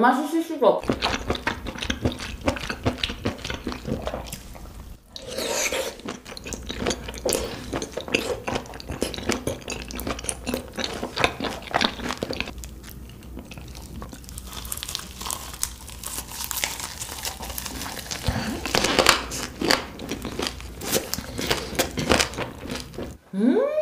단맛이 실수가 없어. 음